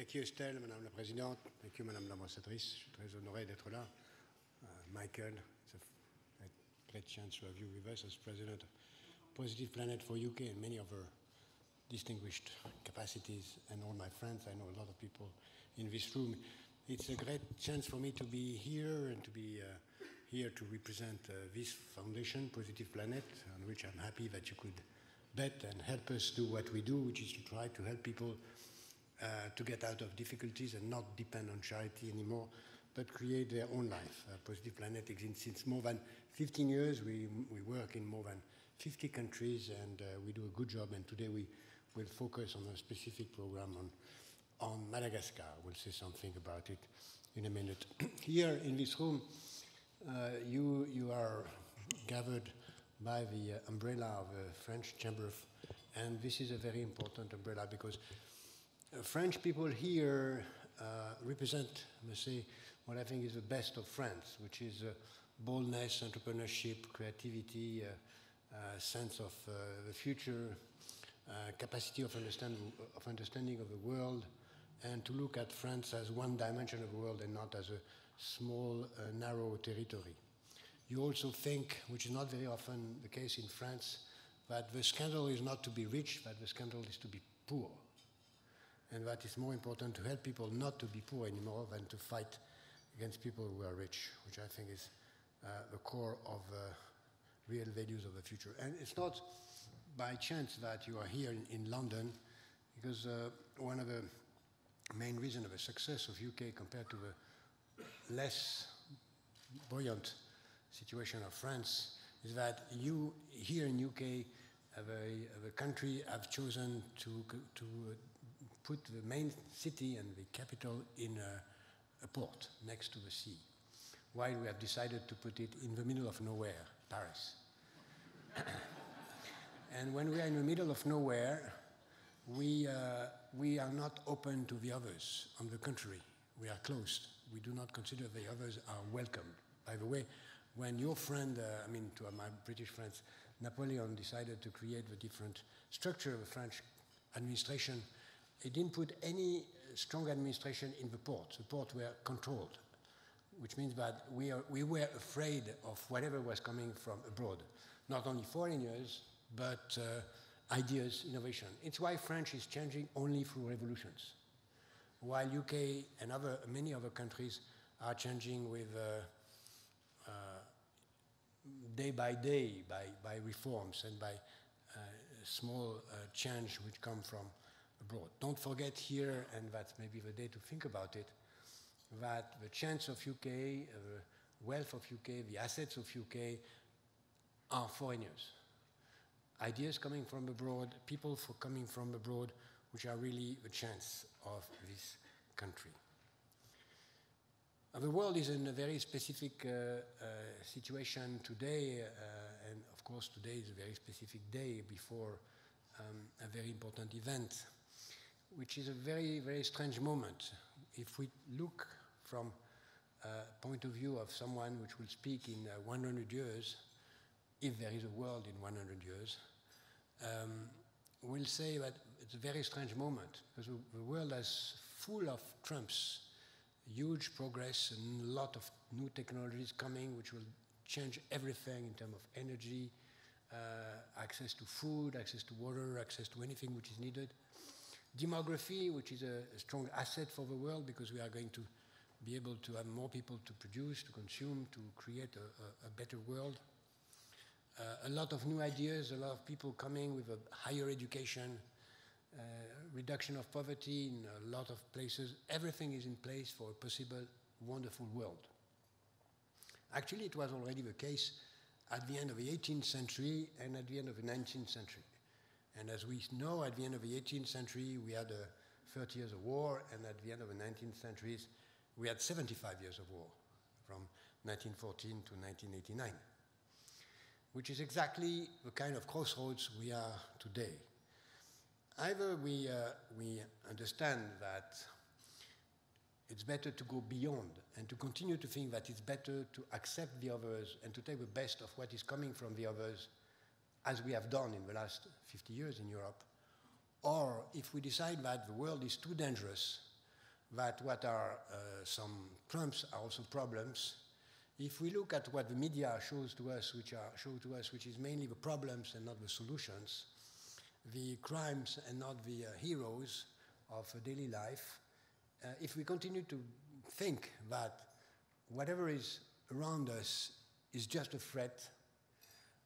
Thank you, Estelle, Madame la Présidente. Thank you, Madame l'Ambassadrice. Je suis très honoré d'être là. Uh, Michael, it's a great chance to have you with us as President of Positive Planet for UK and many other distinguished capacities and all my friends. I know a lot of people in this room. It's a great chance for me to be here and to be uh, here to represent uh, this foundation, Positive Planet, on which I'm happy that you could bet and help us do what we do, which is to try to help people uh, to get out of difficulties and not depend on charity anymore, but create their own life. Uh, Positive Planet exists since more than 15 years. We, we work in more than 50 countries and uh, we do a good job. And today we will focus on a specific program on, on Madagascar. We'll say something about it in a minute. Here in this room, uh, you, you are gathered by the uh, umbrella of the French Chamber of, and this is a very important umbrella because French people here uh, represent, I must say, what I think is the best of France, which is uh, boldness, entrepreneurship, creativity, uh, uh, sense of uh, the future, capacity of, understand, of understanding of the world, and to look at France as one dimension of the world and not as a small, narrow territory. You also think, which is not very often the case in France, that the scandal is not to be rich, but the scandal is to be poor and that it's more important to help people not to be poor anymore than to fight against people who are rich, which I think is uh, the core of uh, real values of the future. And it's not by chance that you are here in, in London, because uh, one of the main reasons of the success of UK compared to the less buoyant situation of France is that you here in UK, a, a country, have chosen to, to put the main city and the capital in a, a port next to the sea, while we have decided to put it in the middle of nowhere, Paris. and when we are in the middle of nowhere, we, uh, we are not open to the others. On the contrary, we are closed. We do not consider the others are welcome. By the way, when your friend, uh, I mean, to my British friends, Napoleon decided to create the different structure of the French administration, he didn't put any strong administration in the port. The port were controlled, which means that we, are, we were afraid of whatever was coming from abroad, not only foreigners, but uh, ideas, innovation. It's why French is changing only through revolutions, while UK and other, many other countries are changing with uh, uh, day by day by, by reforms and by uh, small uh, change which come from abroad. Don't forget here, and that's maybe the day to think about it, that the chance of UK, the wealth of UK, the assets of UK are foreigners. Ideas coming from abroad, people for coming from abroad, which are really the chance of this country. The world is in a very specific uh, uh, situation today, uh, and of course, today is a very specific day before um, a very important event which is a very, very strange moment. If we look from a point of view of someone which will speak in uh, 100 years, if there is a world in 100 years, um, we'll say that it's a very strange moment because the world is full of Trumps, huge progress and a lot of new technologies coming which will change everything in terms of energy, uh, access to food, access to water, access to anything which is needed demography, which is a, a, strong asset for the world because we are going to be able to have more people to produce, to consume, to create a, a, a better world. Uh, a lot of new ideas, a lot of people coming with a higher education, uh, reduction of poverty in a lot of places. Everything is in place for a possible wonderful world. Actually, it was already the case at the end of the 18th century and at the end of the 19th century. And as we know, at the end of the 18th century, we had uh, 30 years of war, and at the end of the 19th century, we had 75 years of war, from 1914 to 1989, which is exactly the kind of crossroads we are today. Either we, uh, we understand that it's better to go beyond and to continue to think that it's better to accept the others and to take the best of what is coming from the others as we have done in the last 50 years in Europe, or if we decide that the world is too dangerous that what are uh, some trumps are also problems. If we look at what the media shows to us, which are show to us, which is mainly the problems and not the solutions, the crimes and not the uh, heroes of daily life, uh, if we continue to think that whatever is around us is just a threat,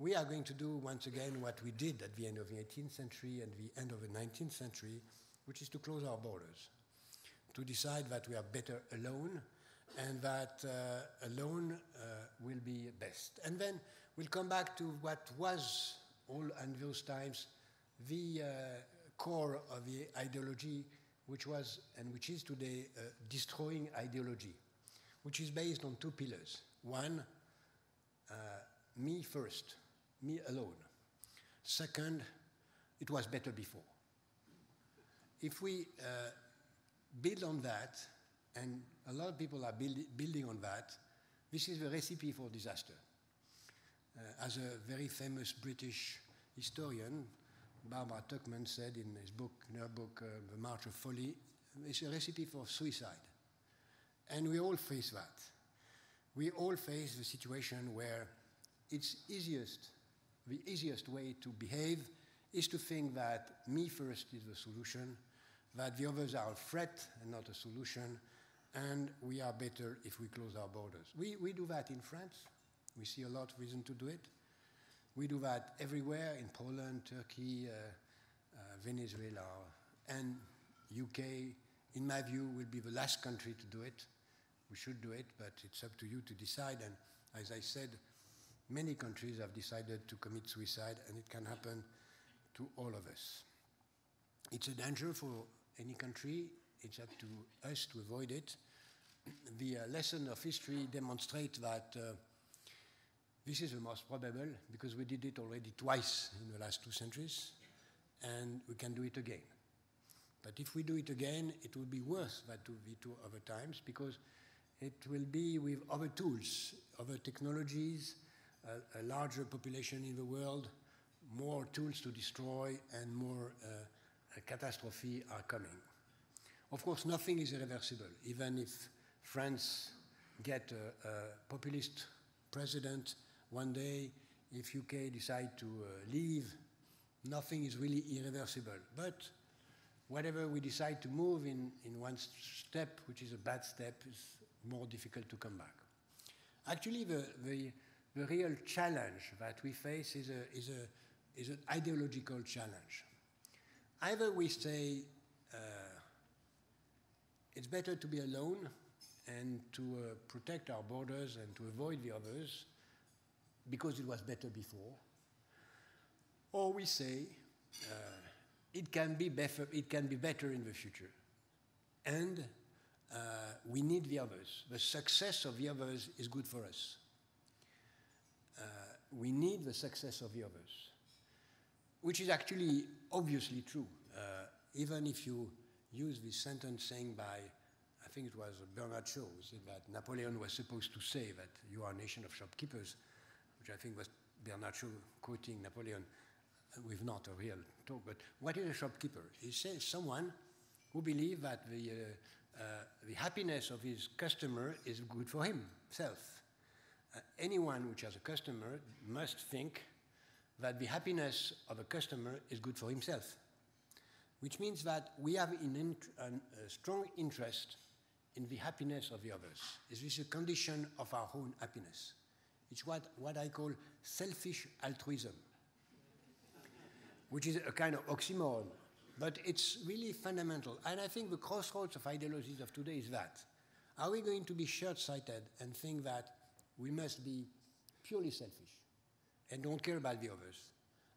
we are going to do once again what we did at the end of the 18th century and the end of the 19th century, which is to close our borders, to decide that we are better alone and that uh, alone uh, will be best. And then we'll come back to what was all in those times the uh, core of the ideology, which was and which is today destroying ideology, which is based on two pillars. One, uh, me first, me alone. Second, it was better before. If we uh, build on that, and a lot of people are build, building on that, this is the recipe for disaster. Uh, as a very famous British historian, Barbara Tuchman said in his book, in her book, uh, The March of Folly, it's a recipe for suicide. And we all face that. We all face the situation where it's easiest, the easiest way to behave is to think that me first is the solution, that the others are a threat and not a solution, and we are better if we close our borders. We, we do that in France. We see a lot of reason to do it. We do that everywhere in Poland, Turkey, uh, uh, Venezuela, and UK, in my view, will be the last country to do it. We should do it, but it's up to you to decide. And as I said, many countries have decided to commit suicide, and it can happen to all of us. It's a danger for any country. It's up to us to avoid it. The uh, lesson of history demonstrates that uh, this is the most probable because we did it already twice in the last two centuries, and we can do it again. But if we do it again, it will be worse than to the two other times because it will be with other tools, other technologies, a, a larger population in the world, more tools to destroy, and more uh, catastrophe are coming. Of course, nothing is irreversible. Even if France get a, a populist president one day, if UK decide to uh, leave, nothing is really irreversible. But whatever we decide to move in, in one step, which is a bad step, is more difficult to come back. Actually, the, the, the real challenge that we face is, a, is, a, is an ideological challenge. Either we say uh, it's better to be alone and to uh, protect our borders and to avoid the others because it was better before, or we say uh, it, can be better, it can be better in the future. And uh, we need the others. The success of the others is good for us. We need the success of the others, which is actually obviously true. Uh, even if you use this sentence saying by, I think it was Bernard Shaw, that Napoleon was supposed to say that you are a nation of shopkeepers, which I think was Bernard Shaw quoting Napoleon with not a real talk. But what is a shopkeeper? He says someone who believes that the uh, uh, the happiness of his customer is good for himself. Uh, anyone which has a customer must think that the happiness of a customer is good for himself, which means that we have an a strong interest in the happiness of the others. Is this a condition of our own happiness? It's what, what I call selfish altruism, which is a kind of oxymoron. But it's really fundamental. And I think the crossroads of ideologies of today is that. Are we going to be short sighted and think that we must be purely selfish and don't care about the others?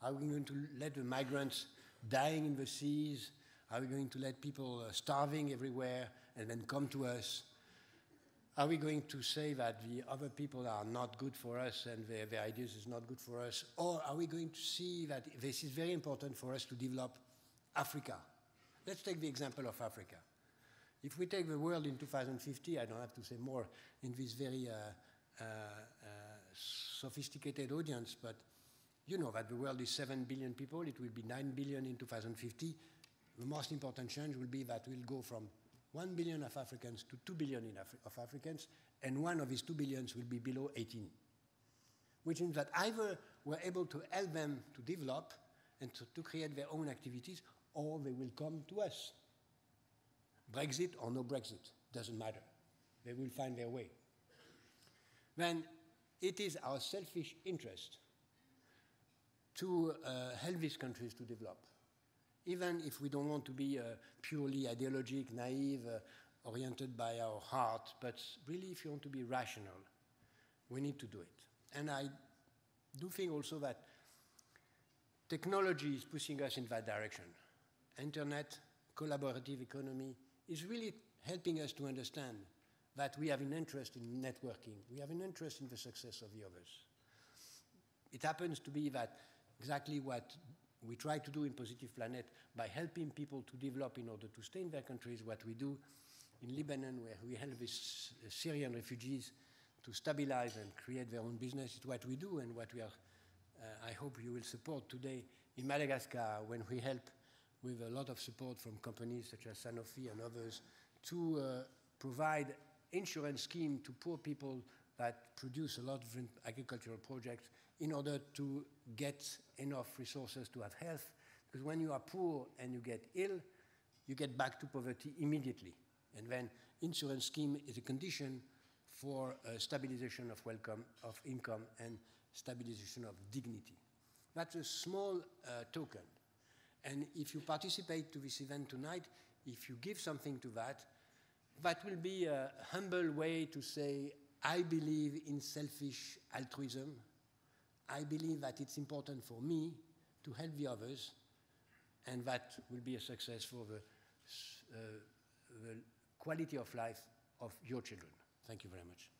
Are we going to let the migrants dying in the seas? Are we going to let people uh, starving everywhere and then come to us? Are we going to say that the other people are not good for us and their, their ideas is not good for us? Or are we going to see that this is very important for us to develop Africa. Let's take the example of Africa. If we take the world in 2050, I don't have to say more in this very uh, Uh, uh, sophisticated audience, but you know that the world is 7 billion people, it will be 9 billion in 2050. The most important change will be that we'll go from 1 billion of Africans to 2 billion Afri of Africans, and one of these 2 billions will be below 18. Which means that either we're able to help them to develop and to, to create their own activities, or they will come to us. Brexit or no Brexit, doesn't matter. They will find their way. Then it is our selfish interest to uh, help these countries to develop. Even if we don't want to be uh, purely ideologic, naive, uh, oriented by our heart, but really if you want to be rational, we need to do it. And I do think also that technology is pushing us in that direction. Internet, collaborative economy is really helping us to understand that we have an interest in networking. We have an interest in the success of the others. It happens to be that exactly what we try to do in Positive Planet by helping people to develop in order to stay in their countries, what we do in Lebanon, where we help these Syrian refugees to stabilize and create their own business, is what we do and what we are, uh, I hope you will support today in Madagascar when we help with a lot of support from companies such as Sanofi and others to uh, provide insurance scheme to poor people that produce a lot of agricultural projects in order to get enough resources to have health. Because when you are poor and you get ill, you get back to poverty immediately. And then insurance scheme is a condition for uh, stabilization of welcome, of income and stabilization of dignity. That's a small uh, token. And if you participate to this event tonight, if you give something to that, that will be a humble way to say, I believe in selfish altruism. I believe that it's important for me to help the others, and that will be a success for the, uh, the quality of life of your children. Thank you very much.